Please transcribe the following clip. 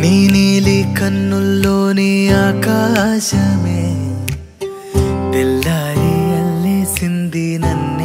നീ നീലി കണ്ണുള്ളോ നീ ആകാശമേ. തെല്ലാരി അല്ലേ സിന്ധി നന്ദി.